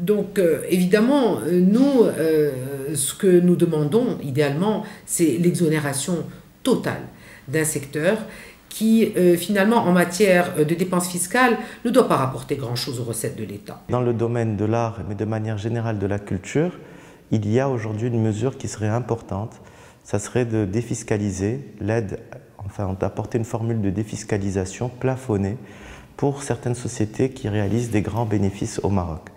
Donc euh, évidemment, euh, nous, euh, ce que nous demandons idéalement, c'est l'exonération totale d'un secteur qui finalement en matière de dépenses fiscales ne doit pas rapporter grand-chose aux recettes de l'État. Dans le domaine de l'art, mais de manière générale de la culture, il y a aujourd'hui une mesure qui serait importante, ça serait de défiscaliser l'aide, enfin d'apporter une formule de défiscalisation plafonnée pour certaines sociétés qui réalisent des grands bénéfices au Maroc.